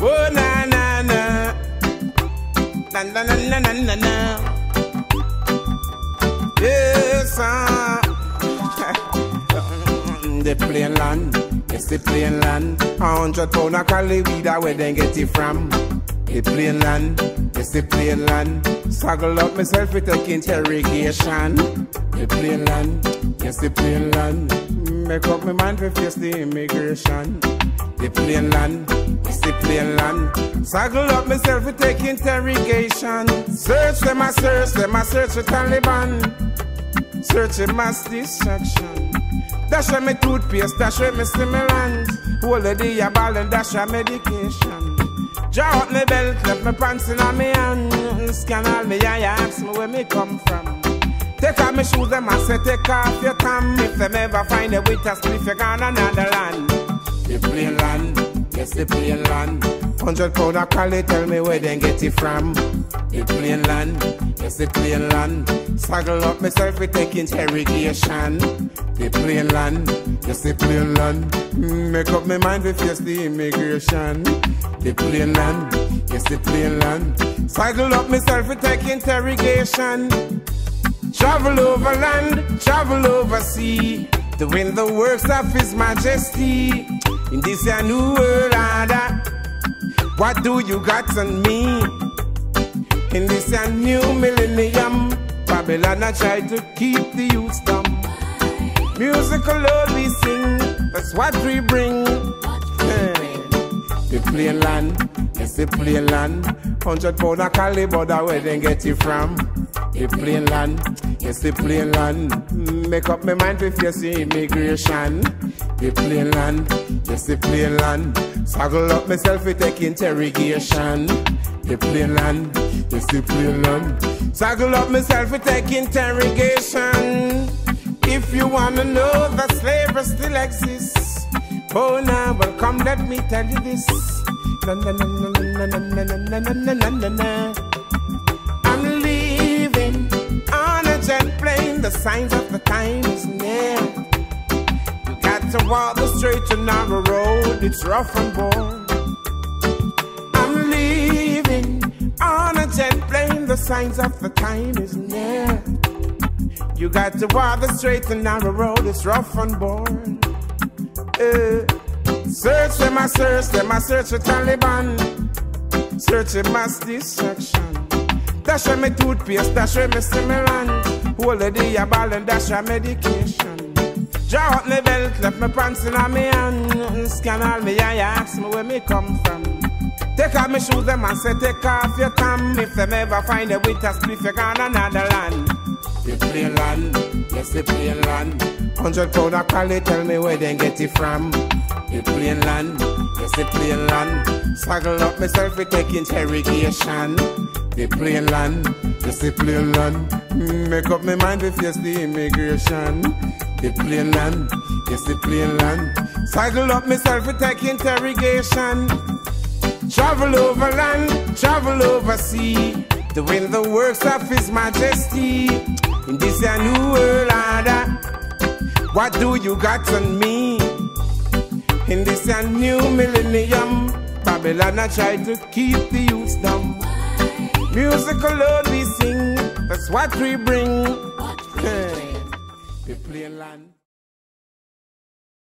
Oh na na na, na na na na na na. Yes, uh. the plane land, it's the plane land. A hundred pound of cali weed, where they get it from? The plane land, it's the plane land. Saggle up myself with take interrogation. The plane land, yes the plane land. Make up my mind to face the immigration. The plane land, it's the plane land. Saggle up myself with take interrogation. Search them, I search them, I search the Taliban. Searching mass distraction. Dash me toothpaste, dash me stimulant. Hold the a ball and dash a medication. Draw up my belt, left my pants in a me hand. Scan all me eye, ask me where me come from. Take off my shoes, them I say take off your tam. If them ever find a way to split, you gone another land. The plane land, yes the plane land. Hundred pound of cali, tell me where they get it from. The plane land, yes the plane land. Saggle up myself, we take interrogation. The plane land, yes the plane land. Mm, Make up my mind, we face the immigration. The plane land, yes the plane land. Saggle up myself, we take interrogation. Travel over land, travel over sea, doing the works of His Majesty. In this a new world what do you got on me? In this a new millennium, Babylon I try to keep the youth dumb. Musical Lord we sing, that's what we bring. Eh, hey. The plane land, yes the plane land. Hundred pound of caliber, that where they get it from. The plane land, yes the plane land. Mm, Make up my mind to face the immigration. The plane land, yes the plane land. Saggle up myself to take interrogation. The plane land, yes the plane land. Saggle up myself to take interrogation. If you wanna know that slavery still exists, oh now, well come let me tell you this. Na na na na na na na na na na na na na. Signs of the time is near. You got to walk the straight and narrow road. It's rough and bold. I'm leaving on a jet plane. The signs of the time is near. You got to walk the straight and narrow road. It's rough and bold. Eh. Search them, I search them, I search the Taliban. Search a mass distraction. Dash a me toothpaste, dash a me stimulant. Hold the day a ball and dash a medication. Draw up my belt, left my pants in a me hand. Scan all me eye, ask me where me come from. Take off my shoes, them and say take off your tam. If them ever find a to split, you gone another land. The plane land, yes the plane land. Hundred pound of cali, tell me where they get it from. The plane land, yes the plane land. Saggle up myself, we take interrogation. The plane land, yes the plane land. Make up my mind to face the immigration. The plane land, yes the plane land. Saggle up myself, we take interrogation. Travel over land, travel over sea, doing the works of His Majesty. In this a new world order, what do you got on me? In this a new millennium, Babylon I try to keep the youth dumb. Musical Lord we sing, that's what we bring. What we bring. Land.